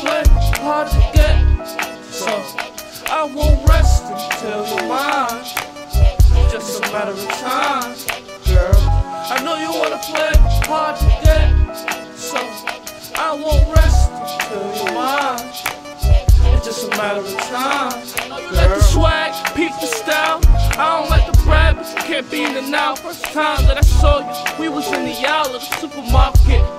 play, hard to get. So I won't rest until you're mine. Just a matter of time, girl. I know you wanna play, hard to get. So I won't rest until you're mine. It's just a matter of time. Girl. Let the swag, peep the style. I don't like the brag, but you can't be in the now. First time that I saw you, we was in the aisle of the supermarket.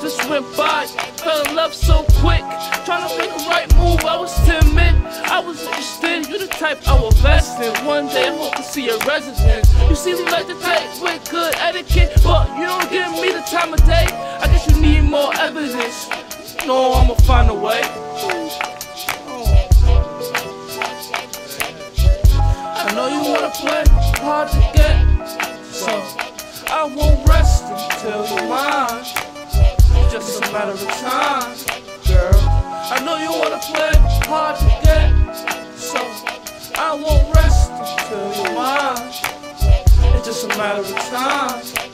Just went by, fell in love so quick. Trying to make a right move, I was timid. I was interested, you the type I will invest in. One day I hope to see your residence. You seem like the type with good etiquette, but you don't give me the time of day. I guess you need more evidence. No, I'ma find a way. I know you wanna play hard to get, so I won't rest until you're mine. It's just a matter of time, girl. I know you wanna play hard to get, so I won't rest until you're mine. It's just a matter of time.